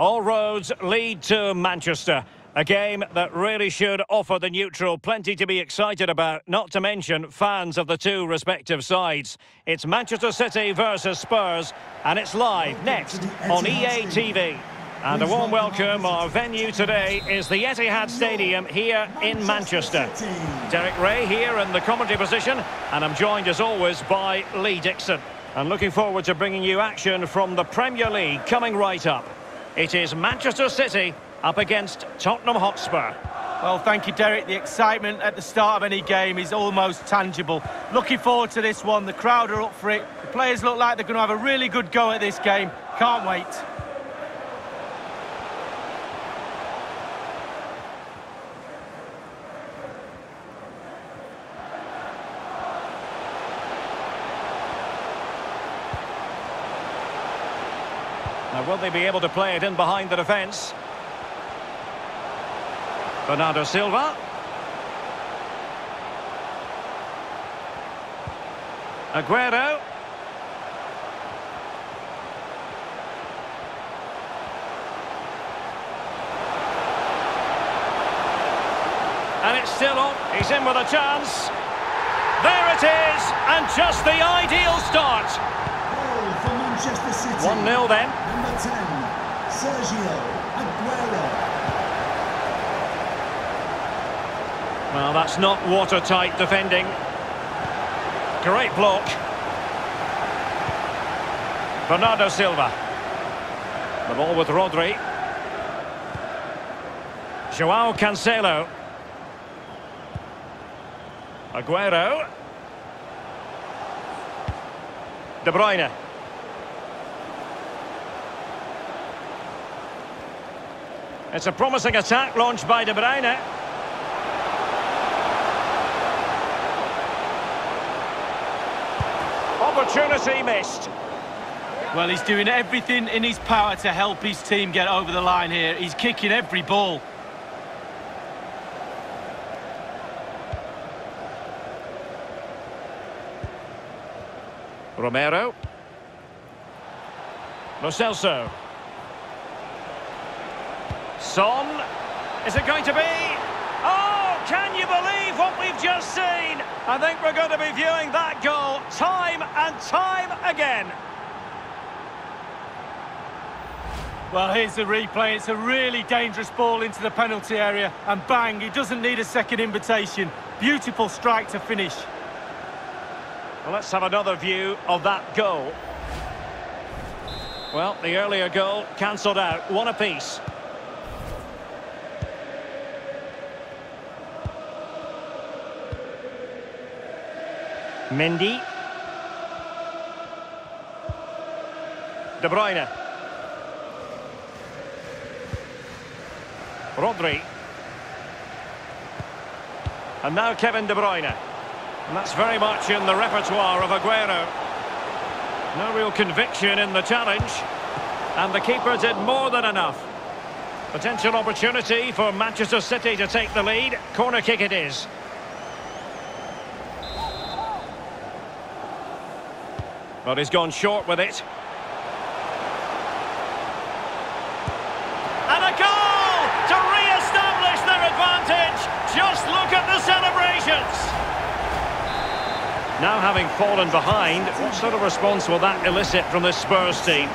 All roads lead to Manchester. A game that really should offer the neutral plenty to be excited about, not to mention fans of the two respective sides. It's Manchester City versus Spurs, and it's live next on EA TV. And a warm welcome. Our venue today is the Etihad Stadium here in Manchester. Derek Ray here in the commentary position, and I'm joined as always by Lee Dixon. And looking forward to bringing you action from the Premier League coming right up. It is Manchester City up against Tottenham Hotspur. Well, thank you, Derek. The excitement at the start of any game is almost tangible. Looking forward to this one. The crowd are up for it. The players look like they're going to have a really good go at this game. Can't wait. Now, will they be able to play it in behind the defence? Bernardo Silva. Aguero. And it's still on. He's in with a chance. There it is, and just the ideal start. Goal for Manchester City. 1-0 then. Number 10, Sergio Aguero. Well, that's not watertight defending. Great block. Bernardo Silva. The ball with Rodri. Joao Cancelo. Aguero. De Bruyne. It's a promising attack launched by De Bruyne. Opportunity missed. Well, he's doing everything in his power to help his team get over the line here. He's kicking every ball. Romero. Lo Celso. Son. Is it going to be? Oh, can you believe what we've just seen? I think we're going to be viewing that goal time and time again. Well, here's the replay. It's a really dangerous ball into the penalty area. And bang, he doesn't need a second invitation. Beautiful strike to finish. Well, let's have another view of that goal. Well, the earlier goal cancelled out. One apiece. Mendy. De Bruyne. Rodri. And now Kevin De Bruyne. And that's very much in the repertoire of Aguero. No real conviction in the challenge. And the keeper did more than enough. Potential opportunity for Manchester City to take the lead. Corner kick it is. But he's gone short with it. And a goal to re-establish their advantage. Just look at the celebrations. Now having fallen behind, what sort of response will that elicit from this Spurs team?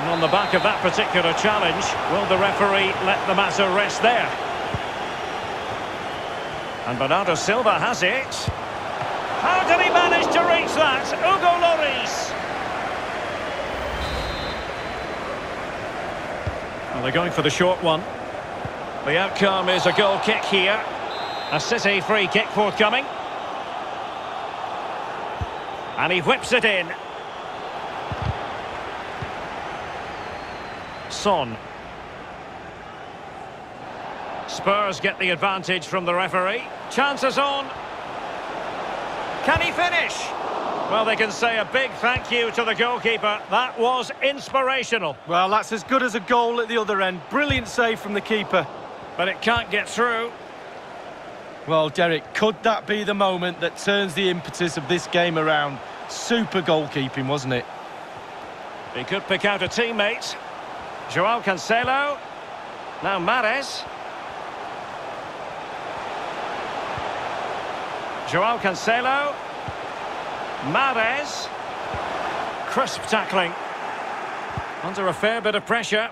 And on the back of that particular challenge, will the referee let the matter rest there? And Bernardo Silva has it. How did he manage to reach that? Hugo Lloris. Well, they're going for the short one. The outcome is a goal kick here. A City free kick forthcoming. And he whips it in. Son. Spurs get the advantage from the referee. Chances on. Can he finish? Well, they can say a big thank you to the goalkeeper. That was inspirational. Well, that's as good as a goal at the other end. Brilliant save from the keeper. But it can't get through. Well, Derek, could that be the moment that turns the impetus of this game around? Super goalkeeping, wasn't it? He could pick out a teammate. Joao Cancelo. Now Mahrez. Joao Cancelo. Mahrez. Crisp tackling. Under a fair bit of pressure.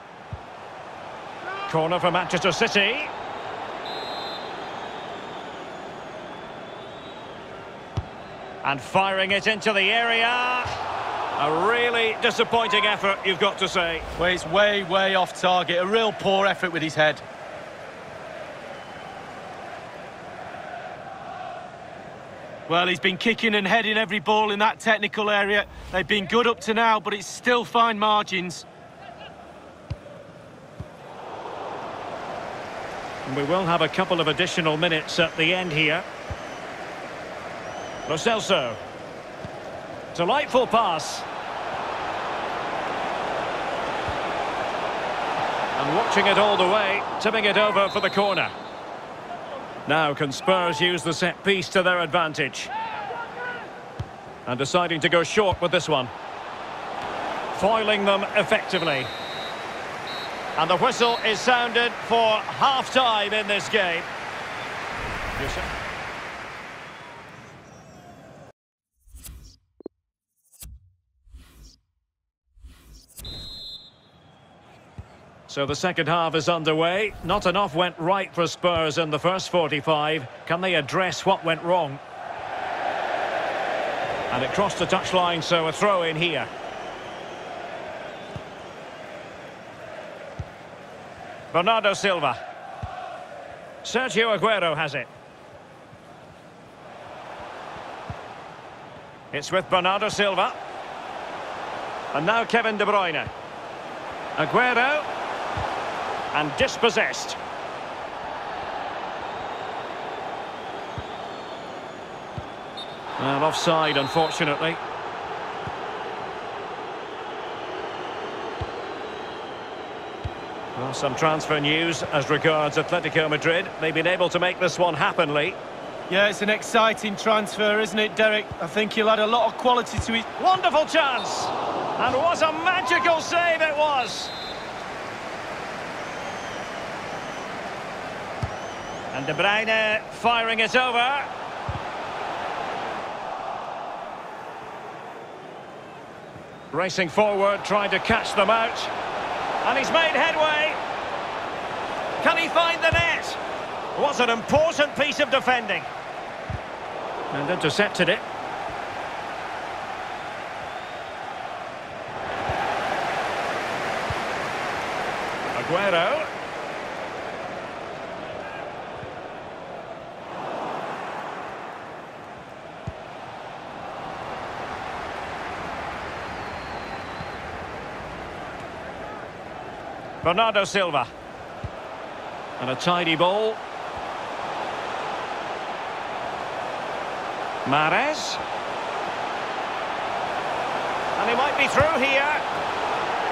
Corner for Manchester City. And firing it into the area. A really disappointing effort, you've got to say. Well, it's way, way off target. A real poor effort with his head. Well, he's been kicking and heading every ball in that technical area. They've been good up to now, but it's still fine margins. And we will have a couple of additional minutes at the end here. Lo Celso. Delightful pass. And watching it all the way, tipping it over for the corner. Now can Spurs use the set piece to their advantage? And deciding to go short with this one. Foiling them effectively. And the whistle is sounded for half-time in this game. So the second half is underway. Not enough went right for Spurs in the first 45. Can they address what went wrong? And it crossed the touchline, so a throw in here. Bernardo Silva. Sergio Aguero has it. It's with Bernardo Silva. And now Kevin De Bruyne. Aguero. And dispossessed. Well, offside, unfortunately. Well, some transfer news as regards Atletico Madrid. They've been able to make this one happen, Lee. Yeah, it's an exciting transfer, isn't it, Derek? I think he'll add a lot of quality to his... Wonderful chance! And what a magical save it was! And De Bruyne firing it over. Racing forward, trying to catch them out. And he's made headway. Can he find the net? Was an important piece of defending. And intercepted it. Aguero. Bernardo Silva. And a tidy ball. Mahrez. And he might be through here.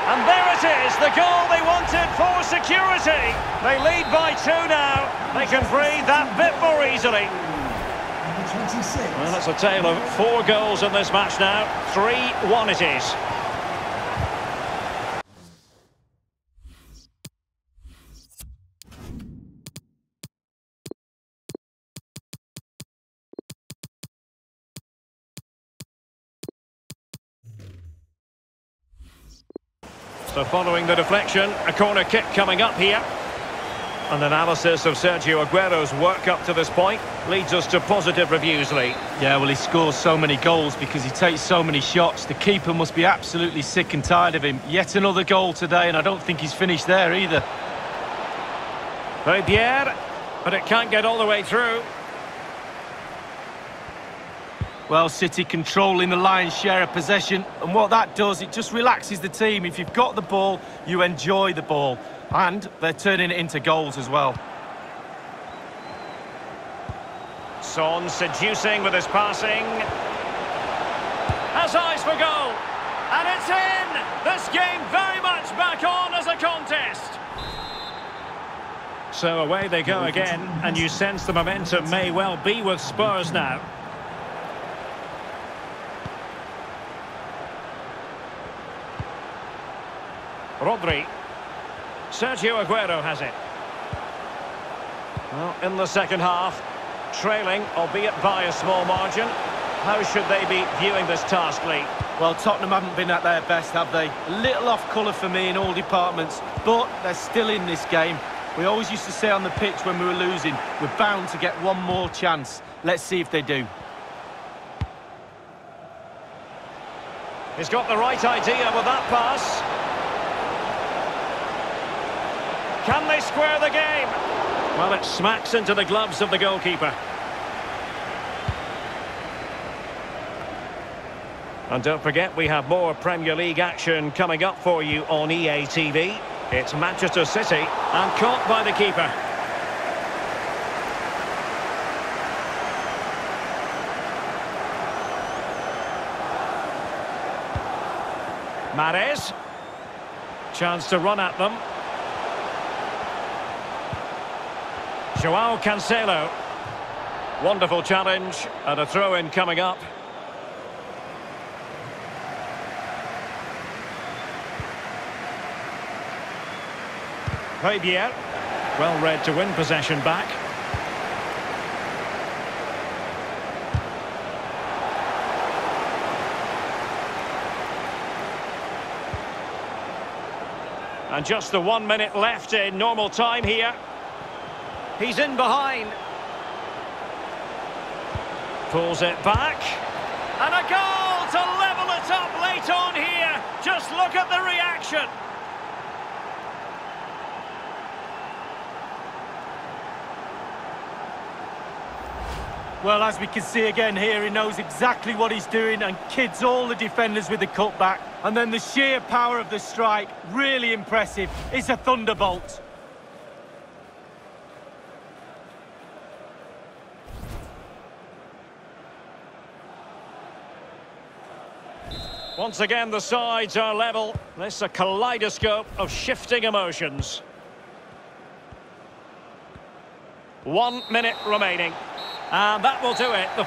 And there it is, the goal they wanted for security. They lead by two now. They can breathe that bit more easily. Number 26. Well, it's a tale of four goals in this match now. 3-1 it is. So following the deflection, a corner kick coming up here. An analysis of Sergio Aguero's work up to this point leads us to positive reviews, Lee. Yeah, well, he scores so many goals because he takes so many shots. The keeper must be absolutely sick and tired of him. Yet another goal today, and I don't think he's finished there either. Ribier, but it can't get all the way through. Well, City controlling the lion's share of possession, and what that does, it just relaxes the team. If you've got the ball, you enjoy the ball, and they're turning it into goals as well. Son seducing with his passing. Has eyes for goal. And it's in! This game very much back on as a contest. So away they go again, and you sense the momentum may well be with Spurs now. Rodri. Sergio Aguero has it. Well, in the second half, trailing, albeit by a small margin. How should they be viewing this task, Lee? Well, Tottenham haven't been at their best, have they? A little off colour for me in all departments, but they're still in this game. We always used to say on the pitch when we were losing, we're bound to get one more chance. Let's see if they do. He's got the right idea with that pass. Can they square the game? Well, it smacks into the gloves of the goalkeeper. And don't forget, we have more Premier League action coming up for you on EA TV. It's Manchester City, and caught by the keeper. Mahrez. Chance to run at them. Joao Cancelo. Wonderful challenge, and a throw-in coming up. Højbjerg. Well read to win possession back. And just the one minute left in normal time here. He's in behind. Pulls it back. And a goal to level it up late on here. Just look at the reaction. Well, as we can see again here, he knows exactly what he's doing and kids all the defenders with the cutback. And then the sheer power of the strike, really impressive. It's a thunderbolt. Once again, the sides are level. This is a kaleidoscope of shifting emotions. One minute remaining. And that will do it. The